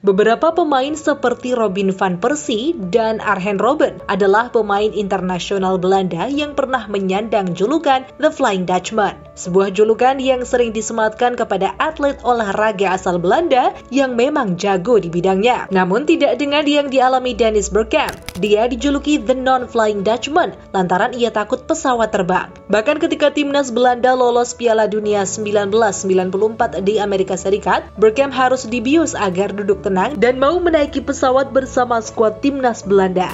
Beberapa pemain seperti Robin van Persie dan Arjen Robben adalah pemain internasional Belanda yang pernah menyandang julukan The Flying Dutchman. Sebuah julukan yang sering disematkan kepada atlet olahraga asal Belanda yang memang jago di bidangnya. Namun tidak dengan yang dialami Dennis Bergkamp. Dia dijuluki The Non-Flying Dutchman lantaran ia takut pesawat terbang. Bahkan ketika timnas Belanda lolos Piala Dunia 1994 di Amerika Serikat, Bergkamp harus dibius agar duduk tenang dan mau menaiki pesawat bersama skuad timnas Belanda.